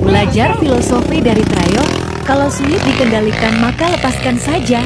Belajar filosofi dari Trayo, kalau sulit dikendalikan maka lepaskan saja.